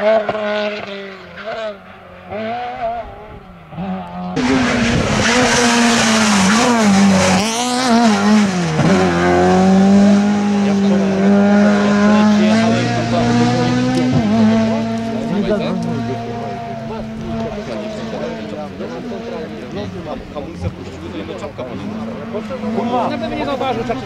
Yeah. Hamulce puściły, to i czapka powinna. Na pewno nie. Tak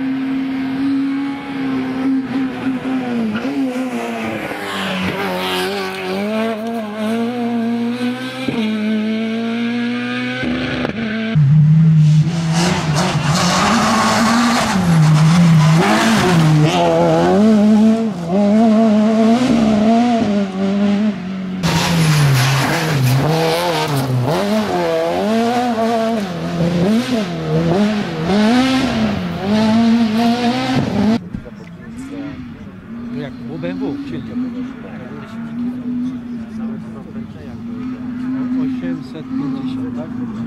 Jak było BMW, silnie. 850, tak?